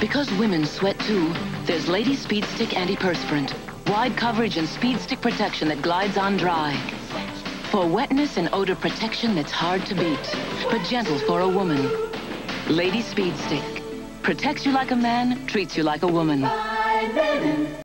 Because women sweat too, there's Lady Speed Stick Antiperspirant. Wide coverage and speed stick protection that glides on dry. For wetness and odor protection that's hard to beat, but gentle for a woman. Lady Speed Stick. Protects you like a man, treats you like a woman.